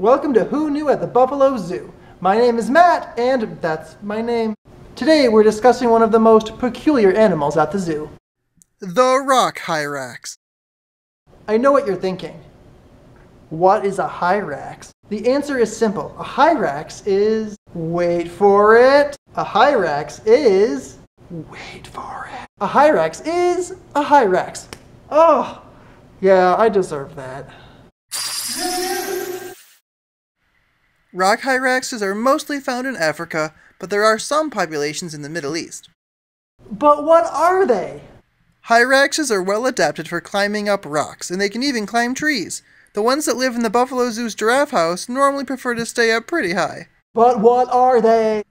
Welcome to Who Knew at the Buffalo Zoo. My name is Matt, and that's my name. Today we're discussing one of the most peculiar animals at the zoo. The rock hyrax. I know what you're thinking. What is a hyrax? The answer is simple. A hyrax is. Wait for it. A hyrax is. Wait for it. A hyrax is a hyrax. Oh, yeah, I deserve that. Rock hyraxes are mostly found in Africa, but there are some populations in the Middle East. But what are they? Hyraxes are well adapted for climbing up rocks, and they can even climb trees. The ones that live in the Buffalo Zoo's giraffe house normally prefer to stay up pretty high. But what are they?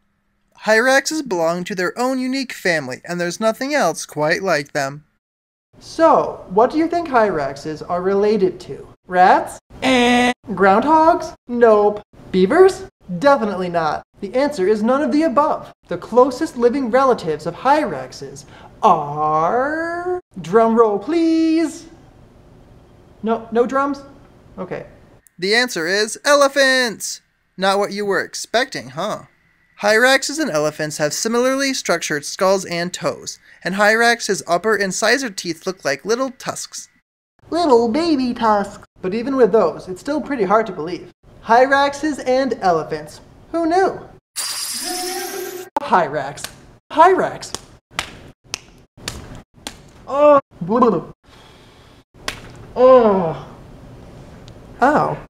Hyraxes belong to their own unique family, and there's nothing else quite like them. So, what do you think hyraxes are related to? Rats? Eh. Groundhogs? Nope. Beavers? Definitely not. The answer is none of the above. The closest living relatives of hyraxes are. Drum roll, please. No, no drums? Okay. The answer is elephants! Not what you were expecting, huh? Hyraxes and elephants have similarly structured skulls and toes, and Hyrax's upper incisor teeth look like little tusks. Little baby tusks. But even with those, it's still pretty hard to believe. Hyraxes and elephants. Who knew? Hyrax. Hyrax. Oh. Oh. Ow.